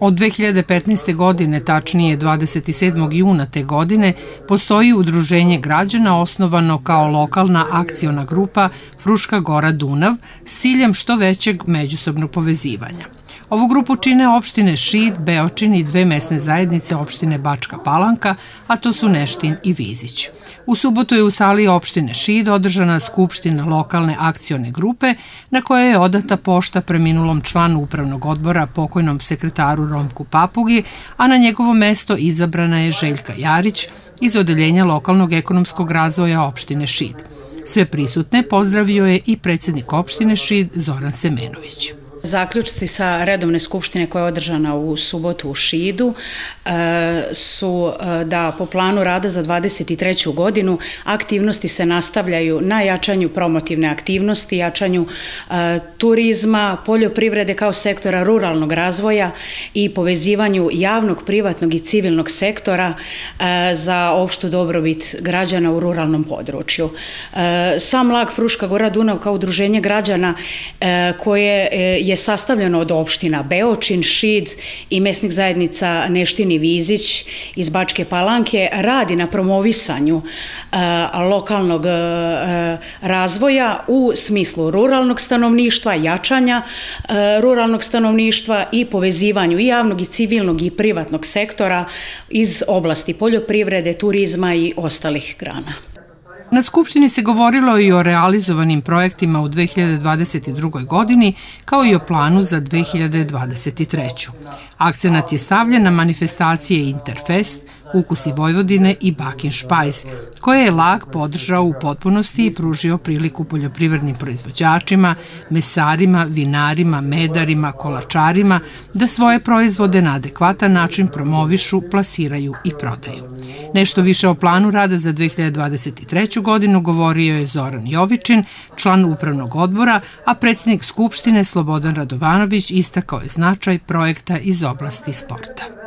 Od 2015. godine, tačnije 27. juna te godine, postoji udruženje građana osnovano kao lokalna akciona grupa Fruška Gora Dunav s ciljem što većeg međusobnog povezivanja. Ovu grupu čine opštine Šid, Beočin i dve mesne zajednice opštine Bačka Palanka, a to su Neštin i Vizić. U subotu je u sali opštine Šid održana skupština lokalne akcione grupe na kojoj je odata pošta preminulom članu upravnog odbora pokojnom sekretaru Romku Papugi, a na njegovo mesto izabrana je Željka Jarić iz Odeljenja lokalnog ekonomskog razvoja opštine Šid. Sve prisutne pozdravio je i predsednik opštine Šid Zoran Semenović. Zaključci sa redovne skupštine koja je održana u subotu u Šidu e, su e, da po planu rada za 23. godinu aktivnosti se nastavljaju na jačanju promotivne aktivnosti, jačanju e, turizma, poljoprivrede kao sektora ruralnog razvoja i povezivanju javnog, privatnog i civilnog sektora za opštu dobrobit građana u ruralnom području. Sam lag Fruška Gora Dunav kao udruženje građana koje je sastavljeno od opština Beočin, Šid i mesnih zajednica Neštin i Vizić iz Bačke Palanke radi na promovisanju e, lokalnog e, razvoja u smislu ruralnog stanovništva, jačanja e, ruralnog stanovništva i povezivanju i javnog i civilnog i privatnog sektora iz oblasti poljoprivrede, turizma i ostalih grana. Na Skupštini se govorilo i o realizovanim projektima u 2022. godini, kao i o planu za 2023. Akcenat je stavljen na manifestacije Interfest, Ukusi Vojvodine i Bakin Špajz, koje je LAG podržao u potpunosti i pružio priliku poljoprivrednim proizvođačima, mesarima, vinarima, medarima, kolačarima da svoje proizvode na adekvatan način promovišu, plasiraju i prodaju. Nešto više o planu rada za 2023. godinu govorio je Zoran Jovičin, član upravnog odbora, a predsednik Skupštine Slobodan Radovanović istakao je značaj projekta iz oblasti sporta.